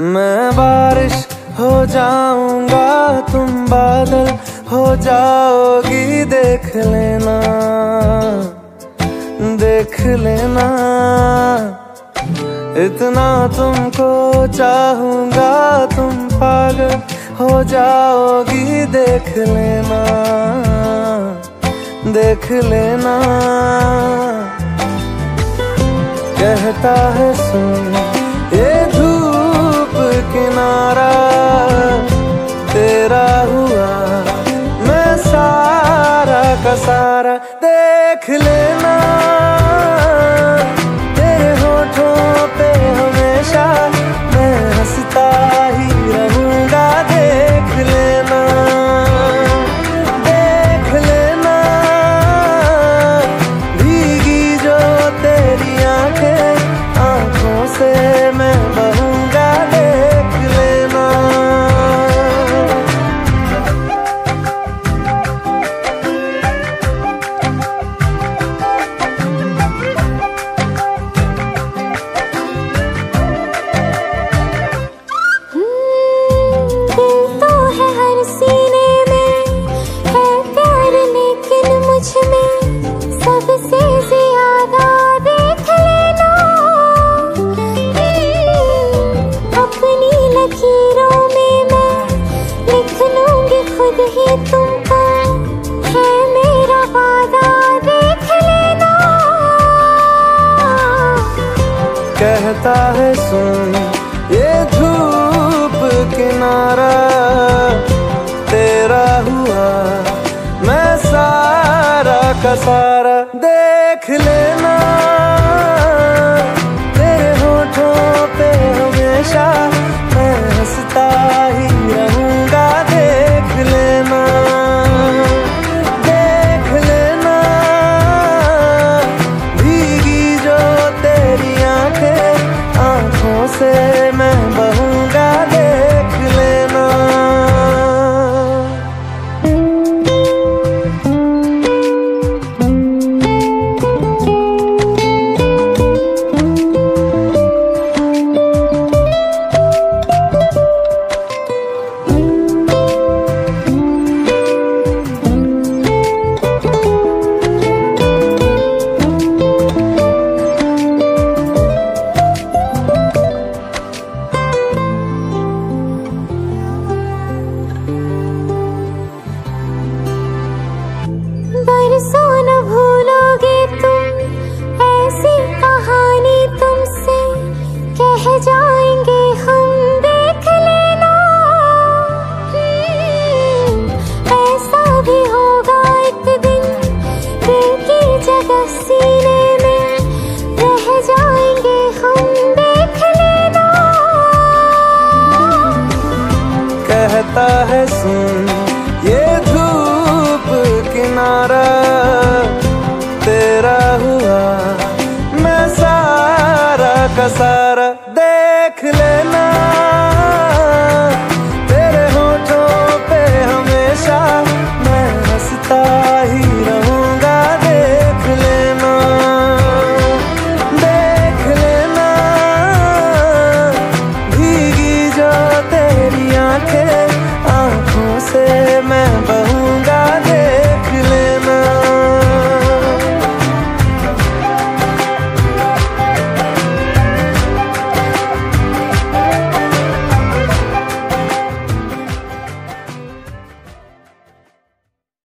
मैं बारिश हो जाऊँगा, तुम बादल हो जाओगी, देख लेना देख लेना। इतना तुमको चाहूँगा, तुम पागल हो जाओगी, देख लेना देख लेना। कहता है, सुन। का सारा देख लेना। तेरे होठों पे हमेशा मैं हंसता ही रहूँगा, देख लेना। देख लेना। भीगी जो तेरी आँखें, आँखों से जगह सीने